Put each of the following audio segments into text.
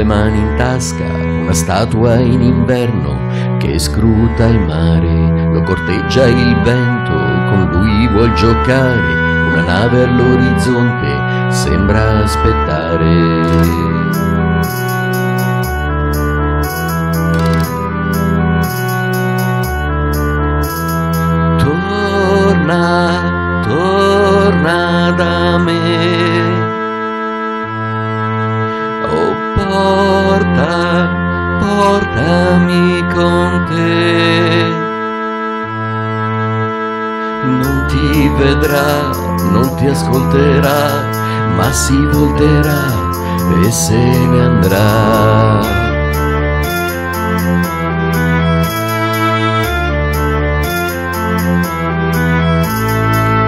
le mani in tasca, una statua in inverno che scruta il mare, lo corteggia il vento, con lui vuol giocare, una nave all'orizzonte sembra aspettare. Torna, torna da portami con te. Non ti vedrà, non ti ascolterà, ma si volterà e se ne andrà.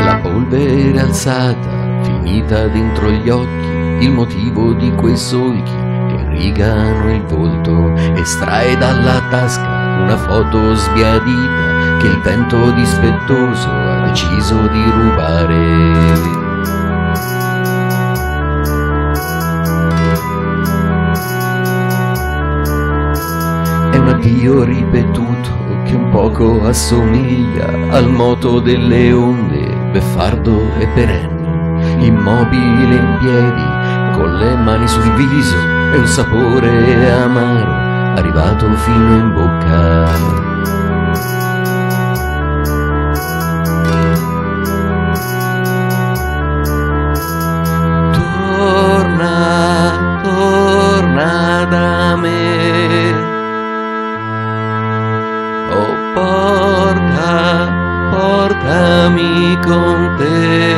La polvere alzata, finita dentro gli occhi, il motivo di quei solchi rigano il volto, estrae dalla tasca una foto sbiadita che il vento dispettoso ha deciso di rubare. È un addio ripetuto che un poco assomiglia al moto delle onde, beffardo e perenne, immobile in piedi, con le mani sul viso e un sapore amaro arrivato fino in bocca. Torna, torna da me. Oh, porta, portami con te.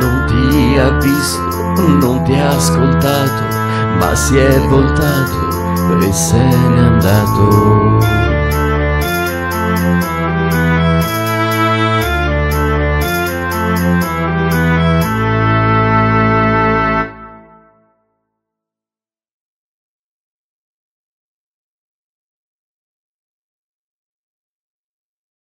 Non ti ha visto, non ti ha ascoltato, ma si è voltato e se n'è andato.